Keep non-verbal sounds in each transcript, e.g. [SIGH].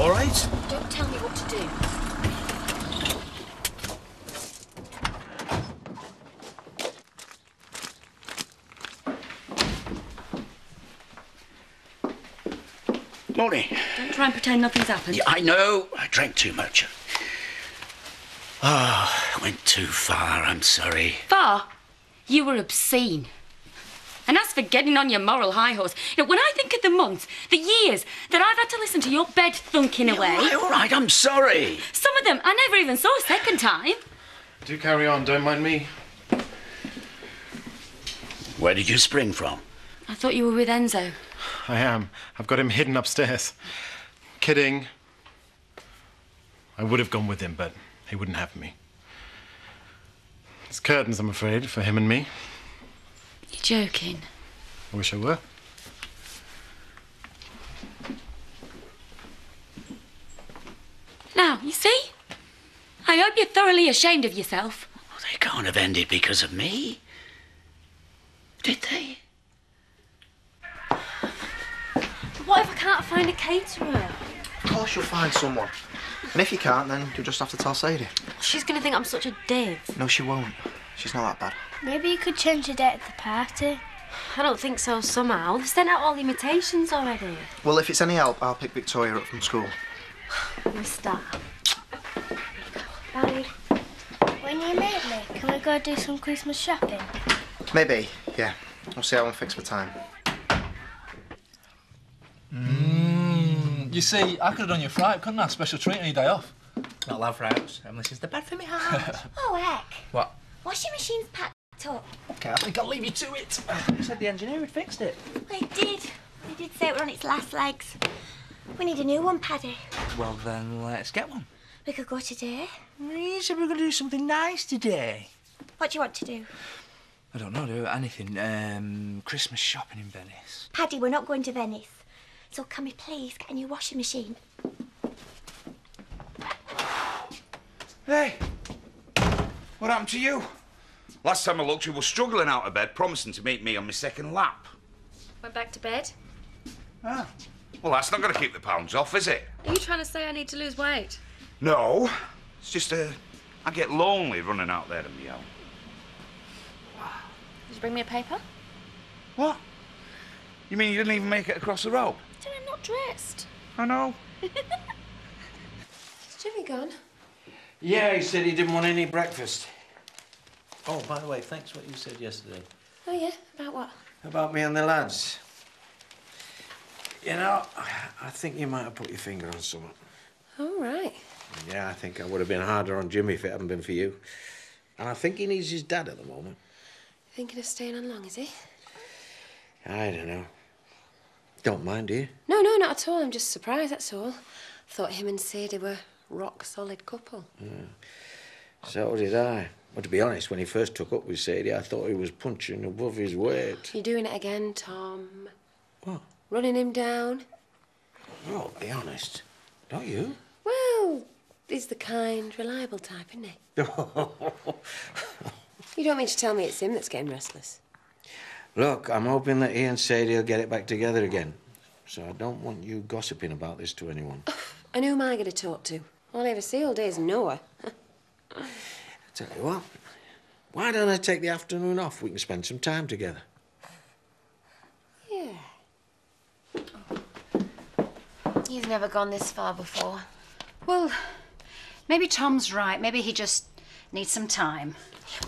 All right? Don't tell me what to do. Morning. Don't try and pretend nothing's happened. Yeah, I know. I drank too much. Oh, I went too far. I'm sorry. Far? You were obscene. And as for getting on your moral high horse, you know, when I think of the months, the years that I've had to listen to your bed thunking away, All right, all right, I'm sorry. some of them I never even saw a second time. Do carry on, don't mind me. Where did you spring from? I thought you were with Enzo. I am. I've got him hidden upstairs. Kidding. I would have gone with him, but he wouldn't have me. It's curtains, I'm afraid, for him and me. You're joking. I wish I were. Now, you see? I hope you're thoroughly ashamed of yourself. Well, they can't have ended because of me. Did they? What if I can't find a caterer? Of course you'll find someone. And if you can't, then you'll just have to tell Sadie. She's gonna think I'm such a div. No, she won't. She's not that bad. Maybe you could change the date at the party. I don't think so somehow. They've sent out all the invitations already. Well, if it's any help, I'll pick Victoria up from school. [SIGHS] You're a star. Bye. When you meet me, can we go do some Christmas shopping? Maybe, yeah. I'll see how I'm fixed for time. Mm, you see, I could have done your a fright, couldn't I? Special treat any day off. Not allowed for house. Unless it's the bed for me heart. [LAUGHS] Oh, heck. what? Washing machine's packed up. Okay, I think I'll leave you to it. You said the engineer had fixed it. I did. They did say it were on its last legs. We need a new one, Paddy. Well, then let's get one. We could go today. You said we are going to do something nice today. What do you want to do? I don't know, do anything. Um, Christmas shopping in Venice. Paddy, we're not going to Venice. So can we please get a new washing machine? Hey, what happened to you? Last time I looked, you were struggling out of bed, promising to meet me on my second lap. Went back to bed. Ah. Well, that's not going to keep the pounds off, is it? Are you trying to say I need to lose weight? No. It's just uh, I get lonely running out there on my own. Did you bring me a paper? What? You mean you didn't even make it across the road? Then I'm not dressed. I know. [LAUGHS] Is Jimmy gone? Yeah, he said he didn't want any breakfast. Oh, by the way, thanks for what you said yesterday Oh yeah. About what? about me and the lads. You know, I think you might have put your finger on something. All right. Yeah, I think I would have been harder on Jimmy if it hadn't been for you. And I think he needs his dad at the moment. Thinking of staying on long, is he? I don't know. Don't mind, do you? No, no, not at all. I'm just surprised. That's all. Thought him and Sadie were rock solid couple. So did I. Well, to be honest, when he first took up with Sadie, I thought he was punching above his weight. You're doing it again, Tom. What? Running him down. Well, be honest. Don't you? Well, he's the kind, reliable type, isn't he? [LAUGHS] You don't mean to tell me it's him that's getting restless? Look, I'm hoping that he and Sadie will get it back together again. So I don't want you gossiping about this to anyone. [LAUGHS] And who am I going to talk to? All I ever see all day is Noah. [LAUGHS] I tell you what, why don't I take the afternoon off? We can spend some time together. Yeah. He's never gone this far before. Well, maybe Tom's right. Maybe he just needs some time.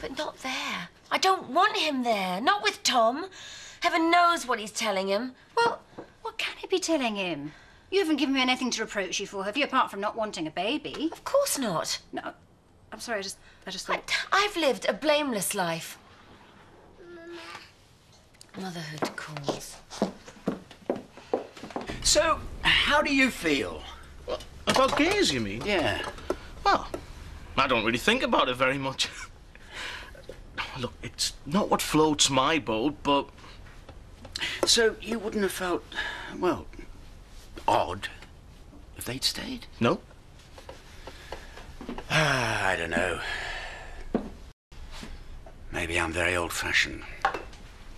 But not there. I don't want him there. Not with Tom. Heaven knows what he's telling him. Well, what can he be telling him? You haven't given me anything to reproach you for, have you, apart from not wanting a baby? Of course not. No, I'm sorry, I just, I just thought... I've lived a blameless life. Motherhood calls. So, how do you feel? About gays, you mean? Yeah. Well, I don't really think about it very much. [LAUGHS] Look, it's not what floats my boat, but So, you wouldn't have felt, well, odd if they'd stayed? no. Ah, I don't know. Maybe I'm very old fashioned.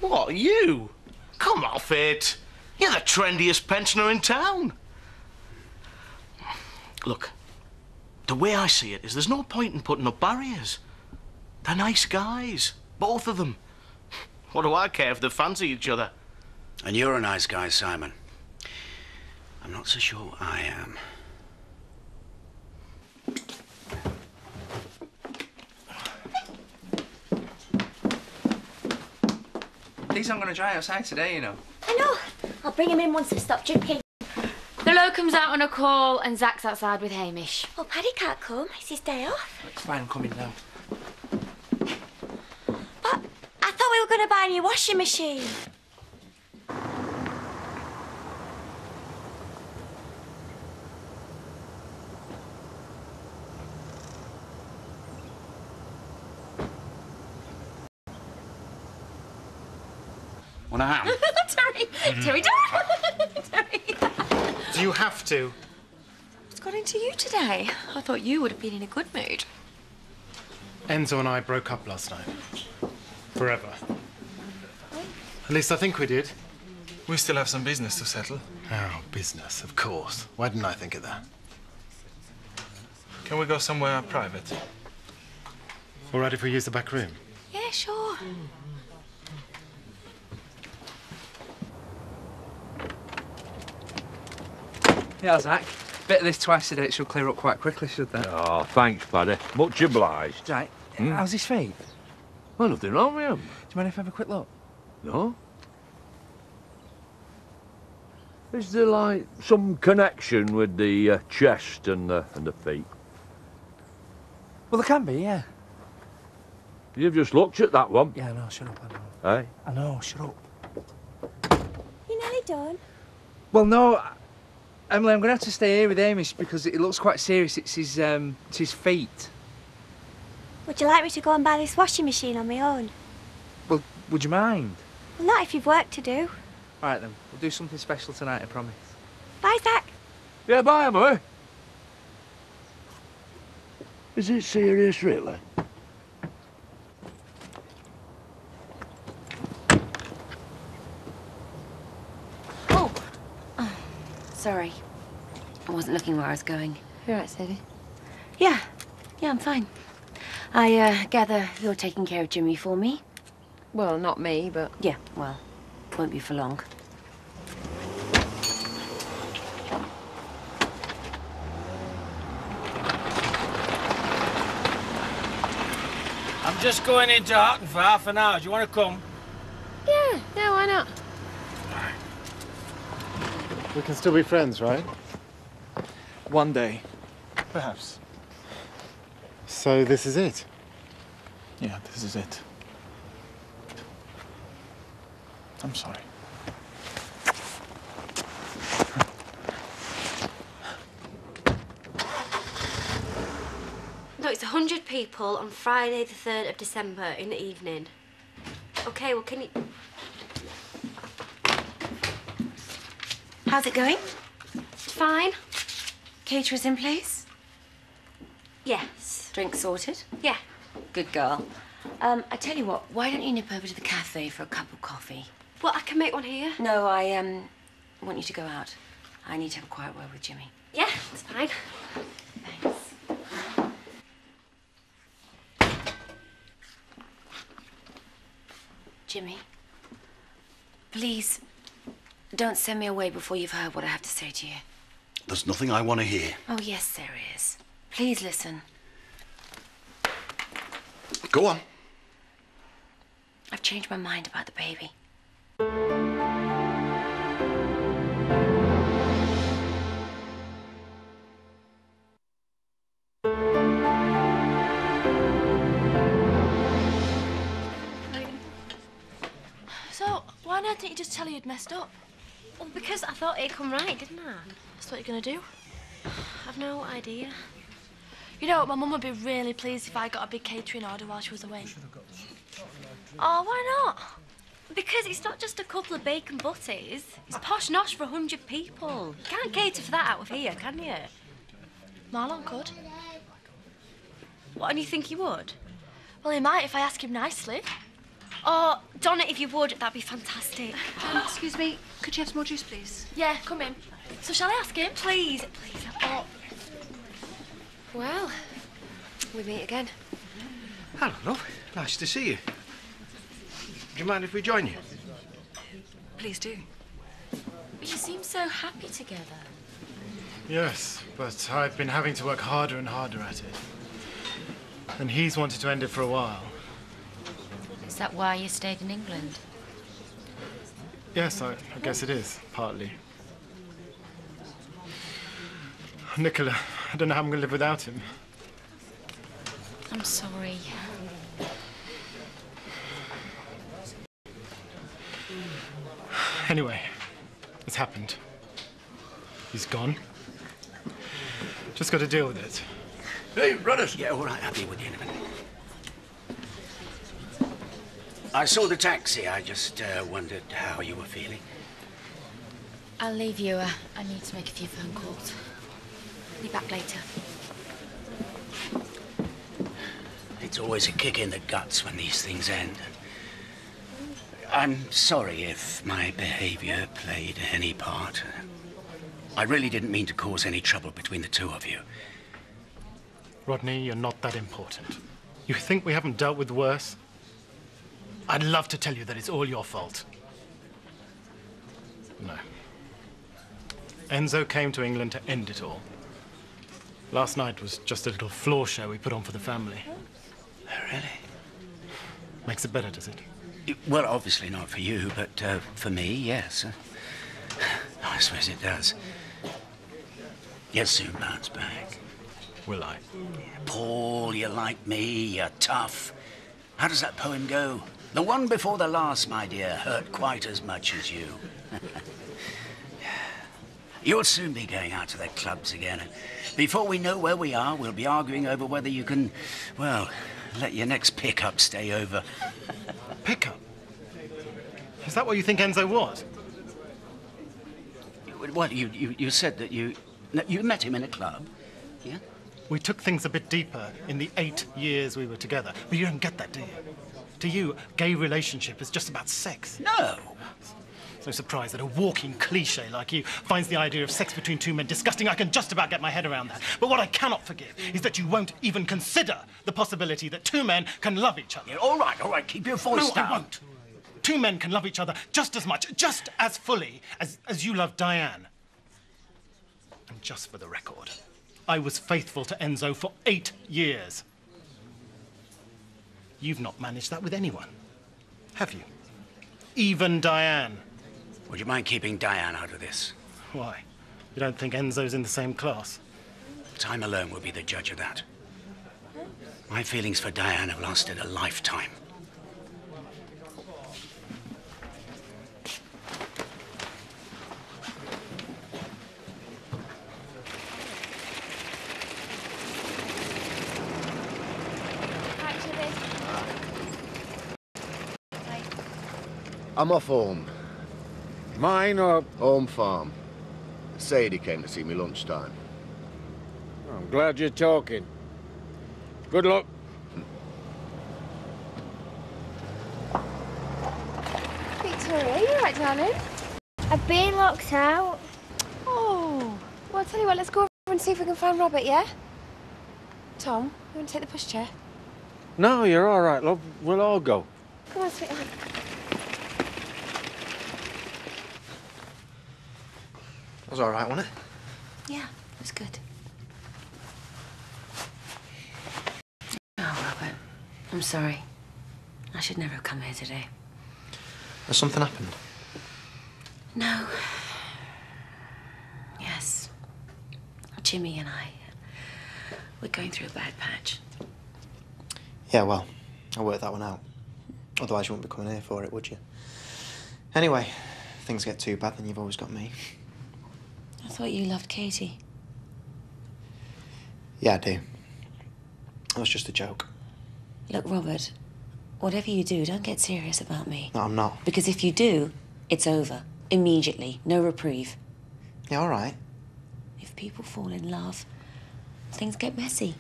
What, you? Come off it. You're the trendiest pensioner in town. Look, the way I see it is there's no point in putting up barriers. They're nice guys, both of them. What do I care if they fancy each other? And you're a nice guy, Simon. I'm not so sure I am. These aren't going to dry outside today, you know. I know. I'll bring him in once we stop drinking. The locum's out on a call and Zak's outside with Hamish. Oh, Paddy can't come. It's his day off. It's fine, I'm coming now. But I thought we were going to buy a new washing machine. Want a ham? [LAUGHS] Terry, mm-hmm. Terry, don't! [LAUGHS] Terry. Do you have to? What's got into you today? I thought you would have been in a good mood. Enzo and I broke up last night. Forever. At least I think we did. We still have some business to settle. Oh, business, of course. Why didn't I think of that? Can we go somewhere private? All right if we use the back room? Yeah, sure. Yeah, Zak. Bit of this twice a day, it should clear up quite quickly, should that? Oh, thanks, Paddy. Much obliged. Right. Hmm? How's his feet? Well, nothing wrong with him. Do you mind if I have a quick look? No? Is there, like, some connection with the uh, chest and the, and the feet? Well, there can be, yeah. You've just looked at that one. Yeah, I know. Shut up, I know. Eh? I know, shut up. You nearly done? Well, no, Emily, I'm going to have to stay here with Hamish because it looks quite serious. It's his, um, it's his feet. Would you like me to go and buy this washing machine on my own? Well, would you mind? Well, not if you've work to do. All right, then. We'll do something special tonight, I promise. Bye, Zak. Yeah, bye, Emily. Is it serious, really? Sorry. I wasn't looking where I was going. You're right, Sadie. Yeah. Yeah, I'm fine. I uh, gather you're taking care of Jimmy for me. Well, not me, but... Yeah, well, won't be for long. I'm just going into Hotten for half an hour. Do you want to come? Yeah, yeah, why not? We can still be friends, right? One day, perhaps. So this is it? Yeah, this is it. I'm sorry. No, it's 100 people on Friday, the 3rd of December in the evening. Okay, well, can you. How's it going? Fine. Caterers in place? Yes. Drinks sorted? Yeah. Good girl. Um, I tell you what, why don't you nip over to the cafe for a cup of coffee? Well, I can make one here. No, I um want you to go out. I need to have a quiet word with Jimmy. Yeah, it's fine. Thanks. Jimmy, please don't send me away before you've heard what I have to say to you. There's nothing I want to hear. Oh, yes, there is. Please listen. Go on. I've changed my mind about the baby. So, why not didn't you just tell her you'd messed up? Well, because I thought it'd come right, didn't I? That's what you're gonna do? [SIGHS] I've no idea. You know, my mum would be really pleased if I got a big catering order while she was away. Oh, why not? Because it's not just a couple of bacon butties. It's posh nosh for a hundred people. You can't cater for that out of here, can you? Marlon could. What, and you think he would? Well, he might if I ask him nicely. Oh, Donna, if you would, that'd be fantastic. Um, excuse me, could you have some more juice, please? Yeah, come in. So shall I ask him? Please, please. Oh, Well, we meet again. Hello, love. Nice to see you. Do you mind if we join you? Please do. But you seem so happy together. Yes, but I've been having to work harder and harder at it. And he's wanted to end it for a while. Is that why you stayed in England? Yes, I, I guess it is, partly. Nicola, I don't know how I'm going to live without him. I'm sorry. Anyway, it's happened. He's gone. Just got to deal with it. Hey, brothers. Yeah, all right. I'll be with you in a minute. I saw the taxi. I just uh, wondered how you were feeling. I'll leave you. Uh, I need to make a few phone calls. Be back later. It's always a kick in the guts when these things end. I'm sorry if my behavior played any part. I really didn't mean to cause any trouble between the two of you. Rodney, you're not that important. You think we haven't dealt with worse? I'd love to tell you that it's all your fault. No. Enzo came to England to end it all. Last night was just a little floor show we put on for the family. Really? Makes it better, does it? Well, obviously not for you, but uh, for me, yes. [SIGHS] I suppose it does. You'll soon bounce back. Will I? Paul, you're like me, you're tough. How does that poem go? The one before the last, my dear, hurt quite as much as you. [LAUGHS] You'll soon be going out to the clubs again. And before we know where we are, we'll be arguing over whether you can, well, let your next pickup stay over. [LAUGHS] Pickup? Is that what you think Enzo was? What, you, you, you said that you, you met him in a club? Yeah? We took things a bit deeper in the eight years we were together. But you don't get that, do you? To you, gay relationship is just about sex. No. no surprise that a walking cliche like you finds the idea of sex between two men disgusting. I can just about get my head around that. But what I cannot forgive is that you won't even consider the possibility that two men can love each other. Yeah, all right, all right, keep your voice no, down. I won't. Two men can love each other just as much, just as fully as, as you love Diane. And just for the record, I was faithful to Enzo for eight years. You've not managed that with anyone, have you? Even Diane. Would you mind keeping Diane out of this? Why? You don't think Enzo's in the same class? Time alone will be the judge of that. My feelings for Diane have lasted a lifetime. I'm off home. Mine or home farm? Sadie came to see me lunchtime. I'm glad you're talking. Good luck. Victoria, are you alright, darling? I've been locked out. Oh, well, I'll tell you what, let's go over and see if we can find Robert, yeah? Tom, you want to take the pushchair? No, you're all right, love. We'll all go. Come on, sweetheart. Was all right, wasn't it? Yeah, it was good. Oh, Robert. I'm sorry. I should never have come here today. Has something happened? No. Yes. Jimmy and I. We're going through a bad patch. Yeah, well, I worked that one out. Otherwise, you wouldn't be coming here for it, would you? Anyway, if things get too bad, then you've always got me. I thought you loved Katie. Yeah, I do. That was just a joke. Look, Robert, whatever you do, don't get serious about me. No, I'm not. Because if you do, it's over. Immediately. No reprieve. Yeah, all right. If people fall in love, things get messy.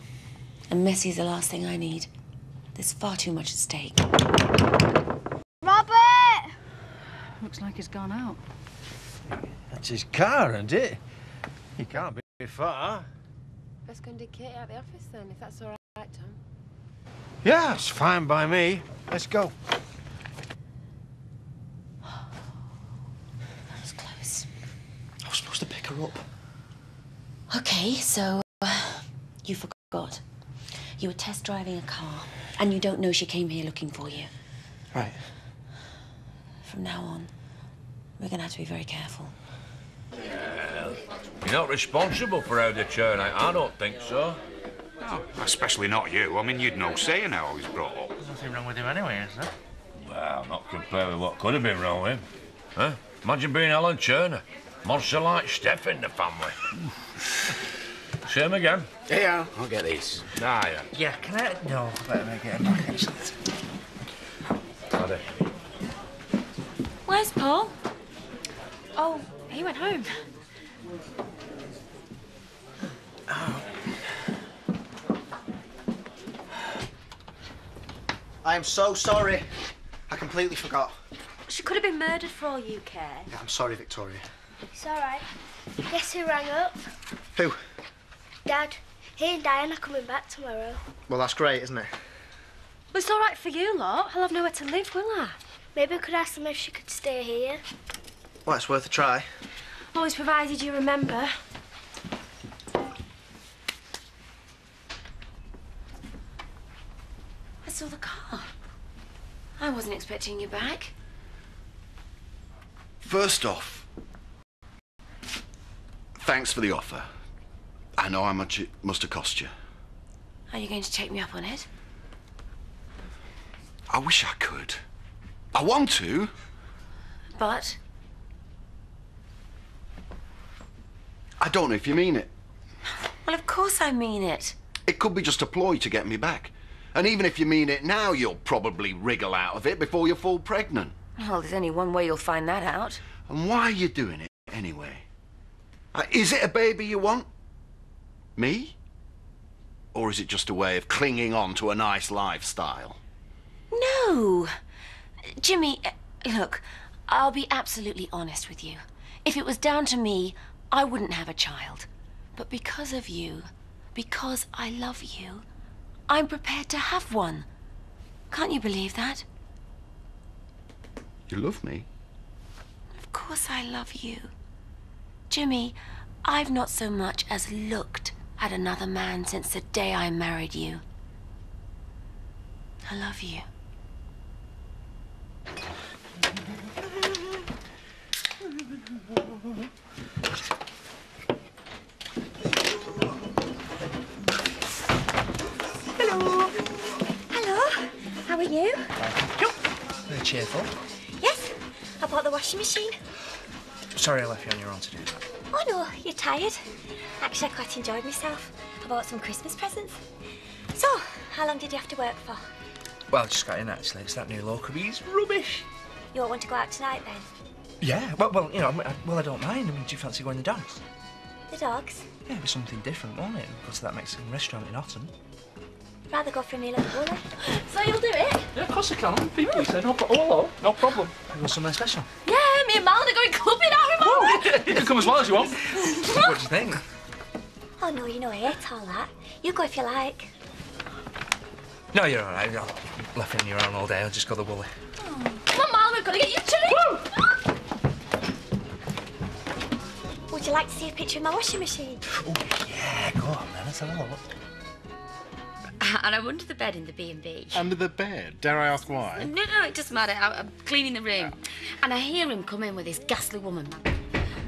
And messy is the last thing I need. There's far too much at stake. Robert! Looks like he's gone out. That's his car, isn't it? He can't be far. Let's go and dig Katie out the office then, if that's all right, Tom. Yeah, it's fine by me. Let's go. That was close. I was supposed to pick her up. Okay, so uh, you forgot. You were test driving a car, and you don't know she came here looking for you. Right. From now on, we're gonna have to be very careful. You're not responsible for how they turn out. I don't think so. No, especially not you. I mean, you'd no say in how he's brought up. There's nothing wrong with him anyway, is there? Well, not compared with what could have been wrong with him. Huh? Imagine being Alan Turner. Monster like Steph in the family. [LAUGHS] See him again? Yeah, I'll get these. Ah, yeah. Yeah, can I? No, I better make it back, actually. Paddy. Where's Paul? Oh, he went home. Oh. I am so sorry. I completely forgot. She could have been murdered for all you care. Yeah, I'm sorry, Victoria. It's all right. Guess who rang up? Who? Dad. He and Diane are coming back tomorrow. Well, that's great, isn't it? Well, it's all right for you lot. I'll have nowhere to live, will I? Maybe we could ask them if she could stay here. Well, it's worth a try. Always provided you remember. I saw the car. I wasn't expecting you back. First off, thanks for the offer. I know how much it must have cost you. Are you going to take me up on it? I wish I could. I want to. But I don't know if you mean it. well, of course I mean it. It could be just a ploy to get me back. And even if you mean it now, you'll probably wriggle out of it before you fall pregnant. Well, there's only one way you'll find that out. And why are you doing it anyway? Uh, is it a baby you want? Me? Or is it just a way of clinging on to a nice lifestyle? No. Jimmy, uh, look, I'll be absolutely honest with you. If it was down to me, I wouldn't have a child. But because of you, because I love you, I'm prepared to have one. Can't you believe that? You love me? Of course I love you. Jimmy, I've not so much as looked at another man since the day I married you. I love you. [LAUGHS] Hello. Hello. How are you? Very cheerful. Yes. I bought the washing machine. Sorry I left you on your own to do that. Oh no, you're tired. Actually, I quite enjoyed myself. I bought some Christmas presents. So, how long did you have to work for? Well, I just got in actually. It's that new locum's rubbish. You won't want to go out tonight then? Yeah, well, well, you know, I, well, I don't mind. I mean, do you fancy going the dogs? The dogs? Yeah, it'd be something different, won't it? Go to that Mexican restaurant in Hotten. Rather go for a meal at the Woolley. So you'll do it? Yeah, of course I can. People say no, pro- oh, hello, no problem. I go somewhere special. Yeah, me and Marlon are going clubbing out in [LAUGHS] you can come as well as you want. what do you think? Oh no, you know I hate all that. You go if you like. No, you're all right. I'll left in your own all day. I'll just go to the Woolly. Hmm. Come on, Marlon, we've got to get you a treat. Would you like to see a picture of my washing machine? Oh, Yeah, go on then. Let's have a look. [LAUGHS] And I'm under the bed in the B&B. Under the bed? Dare I ask why? No, no, it doesn't matter. I- I'm cleaning the room. And I hear him come in with this ghastly woman.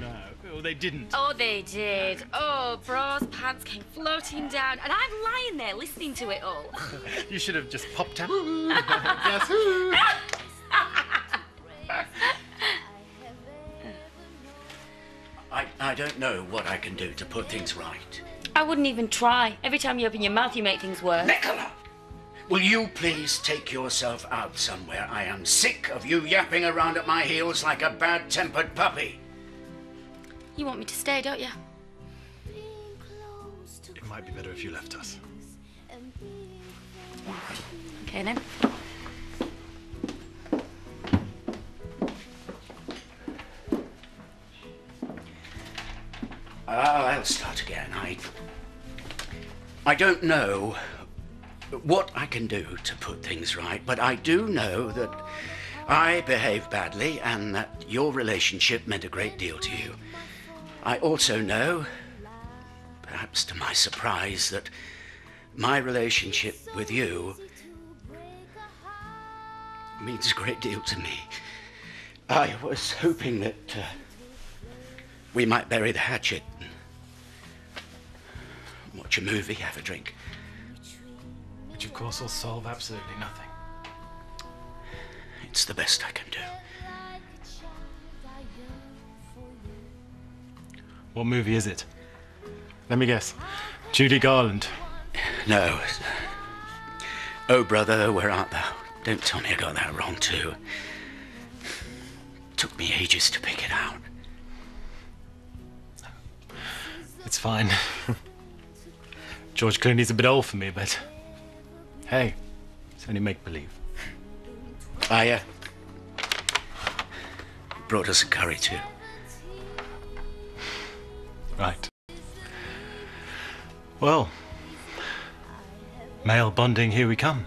No. Oh, they didn't. Oh, they did. Oh, bras, pants came floating down. And I'm lying there listening to it all. [LAUGHS] You should have just popped out. [LAUGHS] I, I don't know what I can do to put things right. I wouldn't even try. Every time you open your mouth, you make things worse. Nicola! Will you please take yourself out somewhere? I am sick of you yapping around at my heels like a bad tempered puppy. You want me to stay, don't you? It might be better if you left us. Okay, then. I. I don't know what I can do to put things right, but I do know that I behaved badly and that your relationship meant a great deal to you. I also know, perhaps to my surprise, that my relationship with you means a great deal to me. I was hoping that uh, we might bury the hatchet watch a movie, have a drink. Which, of course, will solve absolutely nothing. It's the best I can do. What movie is it? Let me guess. Judy Garland. No. Oh, brother, where art thou? Don't tell me I got that wrong, too. Took me ages to pick it out. It's fine. [LAUGHS] George Clooney's a bit old for me, but hey, it's only make believe. I, uh, brought us a curry, too. Right. Well, male bonding, here we come.